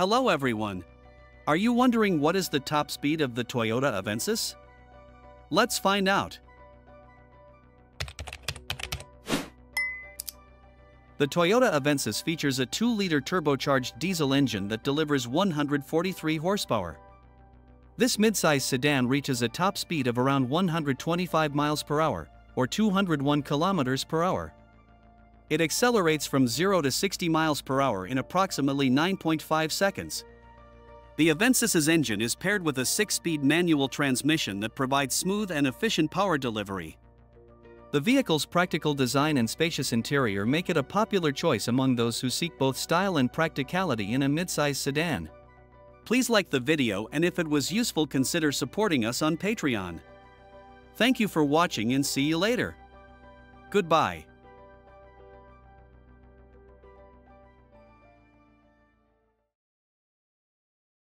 Hello everyone. Are you wondering what is the top speed of the Toyota Avensis? Let's find out. The Toyota Avensis features a 2-liter turbocharged diesel engine that delivers 143 horsepower. This midsize sedan reaches a top speed of around 125 miles per hour, or 201 kilometers per hour. It accelerates from 0 to 60 miles per hour in approximately 9.5 seconds. The Avensis's engine is paired with a 6-speed manual transmission that provides smooth and efficient power delivery. The vehicle's practical design and spacious interior make it a popular choice among those who seek both style and practicality in a midsize sedan. Please like the video and if it was useful consider supporting us on Patreon. Thank you for watching and see you later. Goodbye.